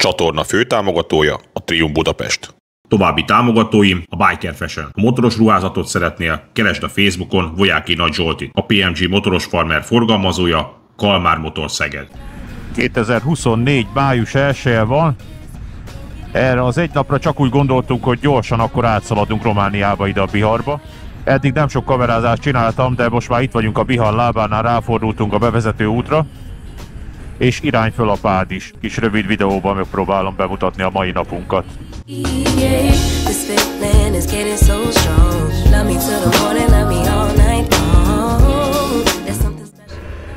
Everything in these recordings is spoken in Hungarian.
csatorna főtámogatója a Trium Budapest. További támogatóim a Biker Fashion. A motoros ruházatot szeretnél? Keresd a Facebookon Vojáki Nagy Zsoltit. A PMG Motoros Farmer forgalmazója Kalmár Motor Szeged. 2024 május 1 van. Erre az egy napra csak úgy gondoltunk, hogy gyorsan akkor átszaladunk Romániába ide a Biharba. Eddig nem sok kamerázást csináltam, de most már itt vagyunk a Bihar lábánál, ráfordultunk a bevezető útra, és irány föl a pád is. Kis rövid videóban megpróbálom bemutatni a mai napunkat.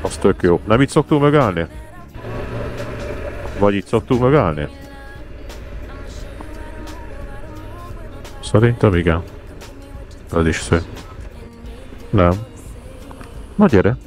Az tök jó. Nem itt szoktunk megállni? Vagy itt szoktunk megállni? Szerintem igen. Ez is szép. Nem. Na gyere.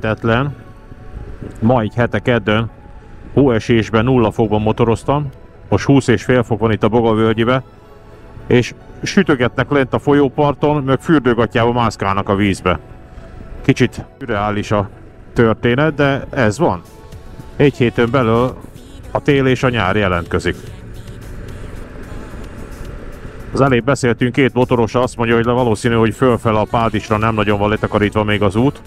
Hihetetlen. Ma egy hete kedden hóesésben nulla fokban motoroztam. Most 20 és fél fok van itt a Boga völgyibe. És sütögetnek lent a folyóparton, meg fürdőgatjába mászkálnak a vízbe. Kicsit reális a történet, de ez van. Egy héten belül a tél és a nyár jelentkezik. Az előbb beszéltünk két motorosra, azt mondja, hogy valószínű, hogy fölfel a pádisra nem nagyon van letakarítva még az út.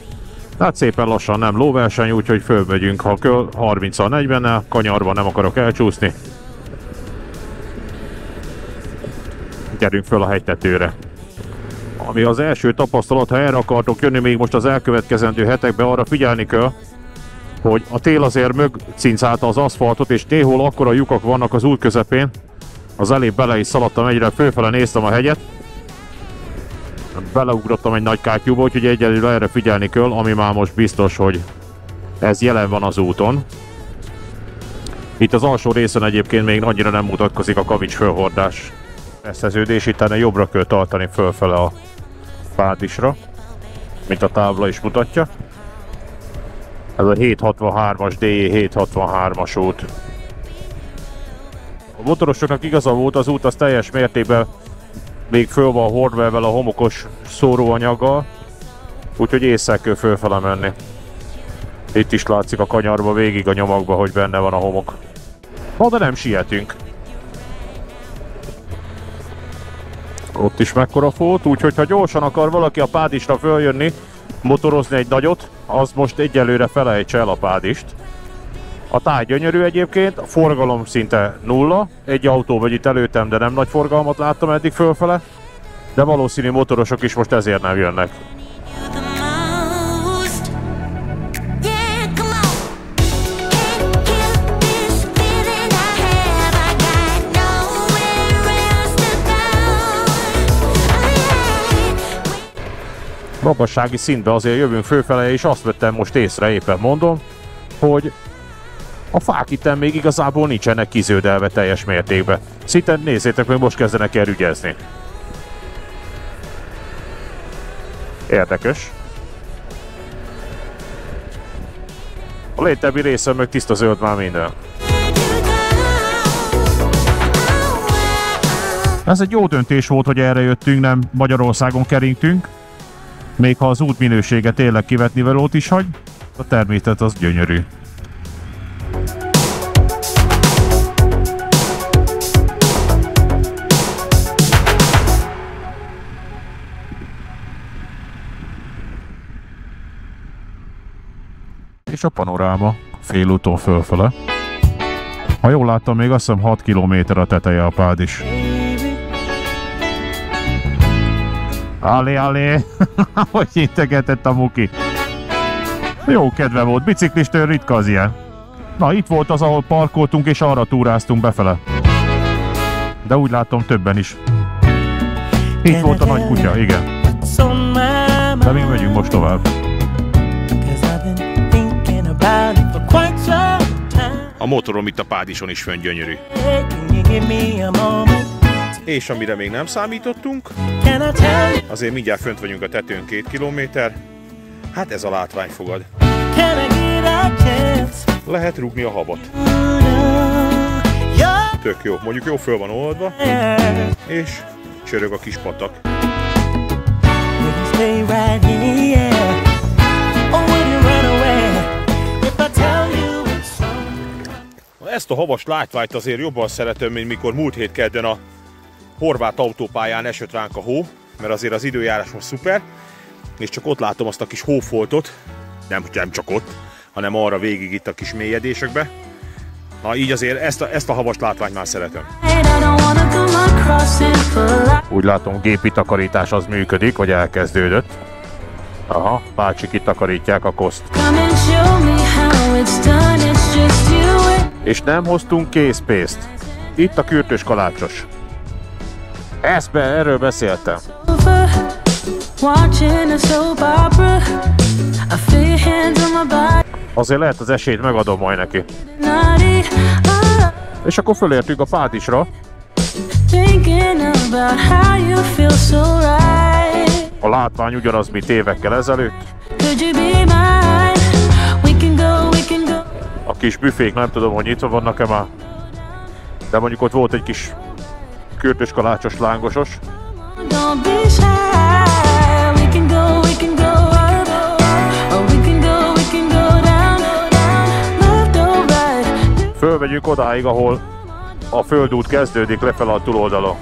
Hát szépen lassan nem lóverseny, úgyhogy fölmegyünk, ha kell 30 40 nel kanyarban nem akarok elcsúszni. Gyerünk föl a hegytetőre. Ami az első tapasztalat, ha erre akartok jönni még most az elkövetkezendő hetekben, arra figyelni kell, hogy a tél azért mögcincálta az aszfaltot, és néhol akkora lyukak vannak az út közepén. Az elébb bele is szaladtam egyre, fölfele néztem a hegyet, beleugrottam egy nagy kátyúba, úgyhogy egyelőre erre figyelni kell, ami már most biztos, hogy ez jelen van az úton. Itt az alsó részen egyébként még annyira nem mutatkozik a kavics fölhordás. Eszeződés, itt jobbra kell tartani fölfele a pádisra, mint a tábla is mutatja. Ez a 763-as DE 763-as út. A motorosoknak igaza volt, az út az teljes mértékben még föl van hordva a homokos szóróanyaggal, úgyhogy észre kell fölfele menni. Itt is látszik a kanyarba végig a nyomokba, hogy benne van a homok. Na, de nem sietünk. Ott is mekkora fót, úgyhogy ha gyorsan akar valaki a pádisra följönni, motorozni egy nagyot, az most egyelőre felejtse el a pádist. A táj gyönyörű egyébként, a forgalom szinte nulla, egy autó vagy itt előttem, de nem nagy forgalmat láttam eddig fölfele, de valószínű motorosok is most ezért nem jönnek. Magassági szintbe azért jövünk fölfele, és azt vettem most észre, éppen mondom, hogy a fák itten még igazából nincsenek kiződelve teljes mértékben. Szinte nézzétek, hogy most kezdenek el ügyezni. Érdekes. A létebbi része meg tiszta zöld már minden. Ez egy jó döntés volt, hogy erre jöttünk, nem Magyarországon keringtünk. Még ha az út minősége tényleg kivetni velót is hagy, a természet az gyönyörű. És a panoráma félúton fölfele. Ha jól láttam, még azt hiszem 6 km a teteje a pád is. Allé, allé! hogy integetett a muki. Jó kedve volt, biciklistől ritka az ilyen. Na, itt volt az, ahol parkoltunk és arra túráztunk befele. De úgy látom többen is. Itt volt a nagy kutya, igen. De mi megyünk most tovább. A motorom itt a Pádison is fönn gyönyörű. És amire még nem számítottunk, azért mindjárt fönt vagyunk a tetőn két kilométer, Hát ez a a chance? Lehet rúgni a habot. Tök jó. Mondjuk jó föl van oldva, és csörög a kis patak. Ezt a havas látványt azért jobban szeretem, mint mikor múlt hét kedden a horvát autópályán esett ránk a hó, mert azért az időjárás most szuper, és csak ott látom azt a kis hófoltot, nem, nem csak ott, hanem arra végig itt a kis mélyedésekbe. Na így azért ezt a, ezt a havas látványt már szeretem. Úgy látom, gépi takarítás az működik, vagy elkezdődött. Aha, bácsik itt takarítják a koszt. Come and show me how it's done. It's just you És nem hoztunk készpénzt. Itt a kürtös kalácsos. Ezt be, erről beszéltem. Azért lehet az esélyt megadom majd neki. Oh, És akkor fölértünk a pádisra. A látvány ugyanaz, mint évekkel ezelőtt. A kis büfék nem tudom, hogy nyitva vannak-e már. De mondjuk ott volt egy kis kürtös kalácsos lángosos. Fölmegyünk odáig, ahol a földút kezdődik lefelé a túloldalon.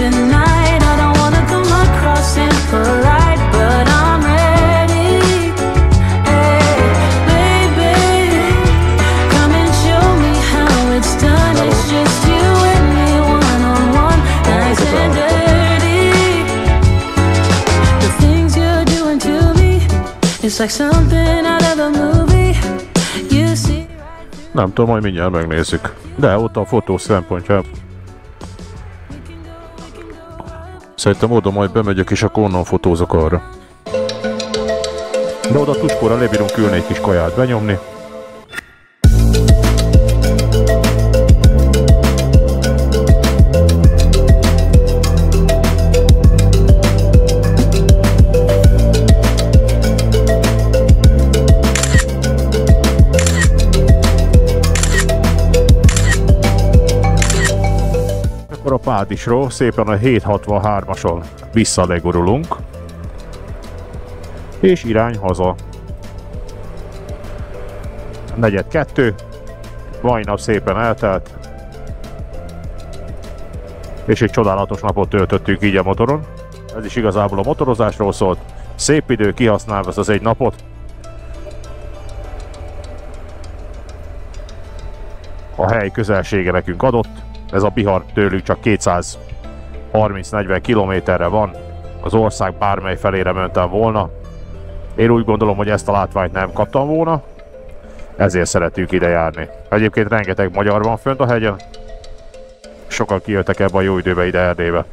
Tonight. I don't wanna come across impolite, but I'm Nem tudom, majd mindjárt megnézzük. De ott a fotó szempontja. Szerintem oda majd bemegyek, és akkor onnan fotózok arra. De oda tuskóra lebírunk ülni egy kis kaját benyomni. Pádisról szépen a 763-ason visszalegorulunk. És irány haza. Negyed kettő. Mai szépen eltelt. És egy csodálatos napot töltöttünk így a motoron. Ez is igazából a motorozásról szólt. Szép idő, kihasználva ezt az egy napot. A hely közelsége nekünk adott. Ez a Bihar tőlük csak 230-40 kilométerre van. Az ország bármely felére mentem volna. Én úgy gondolom, hogy ezt a látványt nem kaptam volna. Ezért szeretünk ide járni. Egyébként rengeteg magyar van fönt a hegyen. Sokan kijöttek ebbe a jó időbe ide Erdélybe.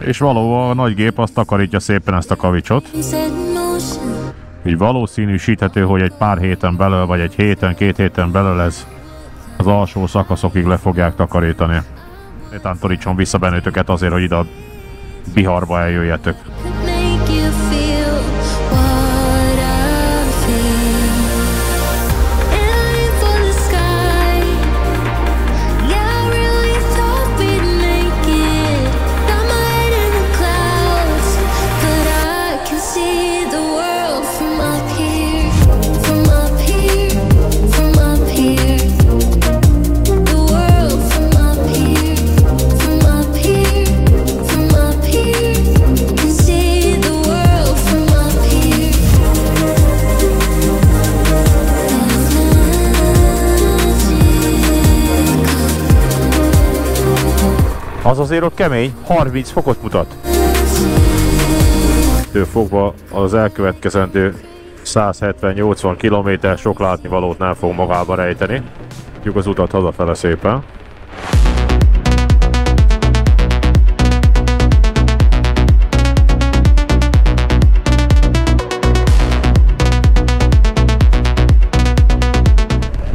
És valóban a nagy gép azt takarítja szépen ezt a kavicsot. Így valószínűsíthető, hogy egy pár héten belül, vagy egy héten, két héten belül ez az alsó szakaszokig le fogják takarítani. Étán torítson vissza benneteket azért, hogy ide a Biharba eljöjjetek. Az azért ott kemény, 30 fokot mutat. Től fogva az elkövetkezendő 170-80 km sok látnivalót nem fog magába rejteni. Tudjuk az utat hazafele szépen.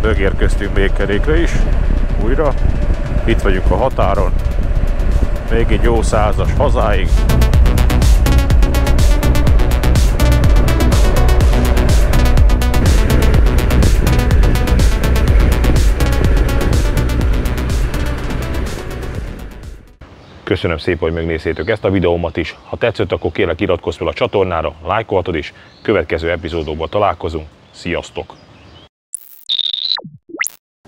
Megérkeztünk Békerékre is, újra. Itt vagyunk a határon. Még egy jó százas hazáig. Köszönöm szépen, hogy megnéztétek ezt a videómat is. Ha tetszett, akkor kérlek iratkozz fel a csatornára, lájkolhatod is. Következő epizódokban találkozunk. Sziasztok!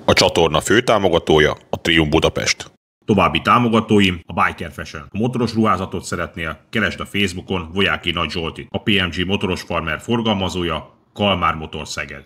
A csatorna főtámogatója a Trium Budapest. További támogatóim a Biker Fashion. Ha motoros ruházatot szeretnél, keresd a Facebookon Vojáki Nagy Zsoltit. A PMG Motoros Farmer forgalmazója Kalmár Motorszeged.